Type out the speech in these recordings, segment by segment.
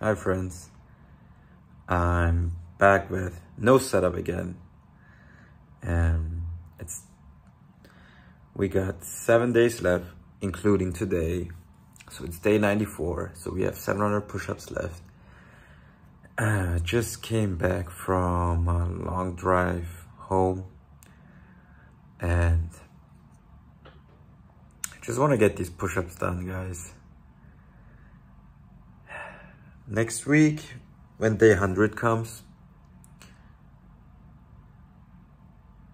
Hi friends. I'm back with no setup again. And it's we got seven days left, including today. So it's day 94. So we have 700 push-ups left. Uh, just came back from a long drive home and I just want to get these push-ups done guys next week when day 100 comes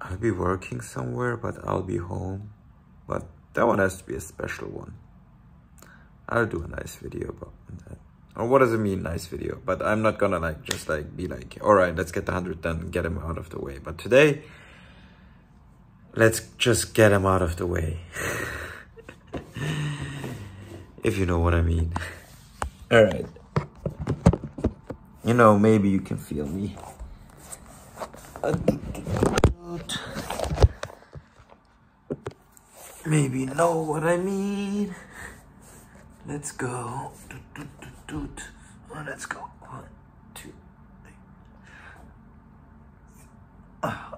I'll be working somewhere but I'll be home. But that one has to be a special one. I'll do a nice video about that. Or what does it mean nice video? But I'm not gonna like just like be like all right let's get the 100 done get him out of the way. But today let's just get him out of the way. If you know what I mean. All right you know, maybe you can feel me. Maybe know what I mean. Let's go. Let's go. One, two, three. Uh,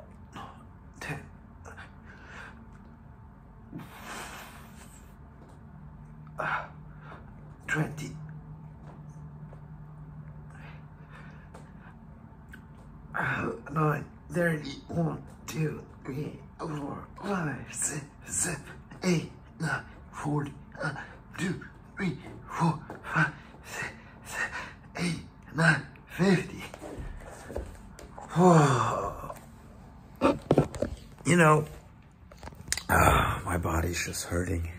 ten. Uh, Twenty. nine, thirty, one, two, three, four, five, six, seven, eight, nine, forty, one, two, three, four, five, six, seven, eight, nine, fifty. you know, uh, my body's just hurting.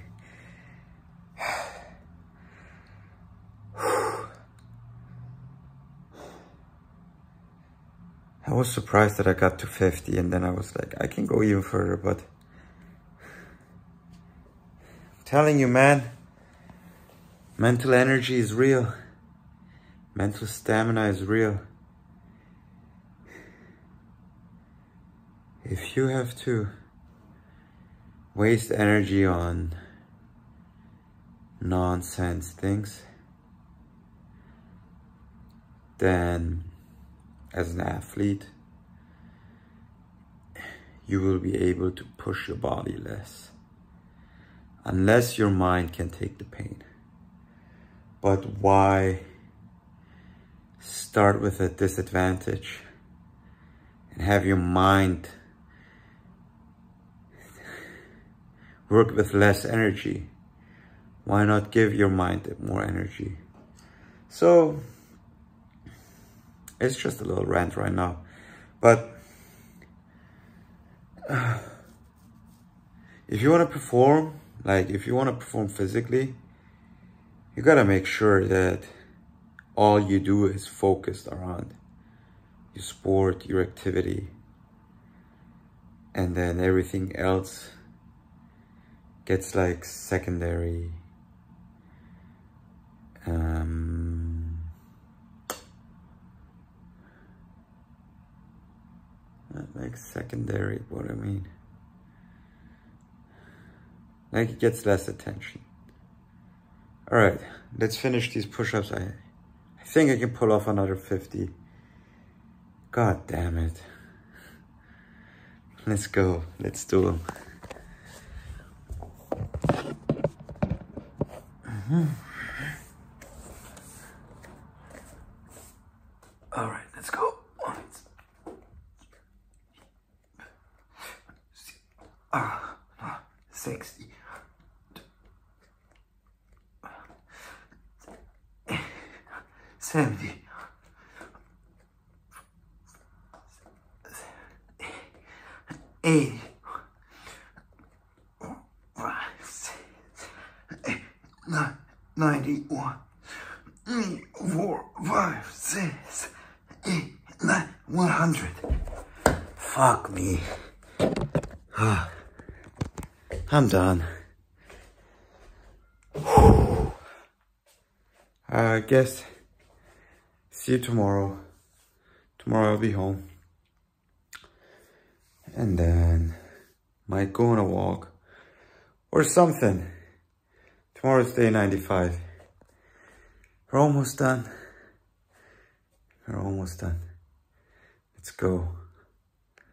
I was surprised that I got to 50 and then I was like, I can go even further, but I'm telling you, man, mental energy is real. Mental stamina is real. If you have to waste energy on nonsense things, then as an athlete, you will be able to push your body less. Unless your mind can take the pain. But why start with a disadvantage and have your mind work with less energy? Why not give your mind more energy? So it's just a little rant right now. But uh, if you want to perform, like if you want to perform physically, you got to make sure that all you do is focused around your sport, your activity, and then everything else gets like secondary. Um, like secondary, what I mean. Like it gets less attention. All right, let's finish these push-ups. I, I think I can pull off another 50. God damn it. Let's go, let's do them. Mm -hmm. All right, let's go. 60. Seventy. Eighty. Ninety-one. Four, five, six, eight, nine, one hundred. Fuck me. Ah. I'm done. I guess see you tomorrow. Tomorrow I'll be home. And then might go on a walk or something. Tomorrow's day 95. We're almost done. We're almost done. Let's go.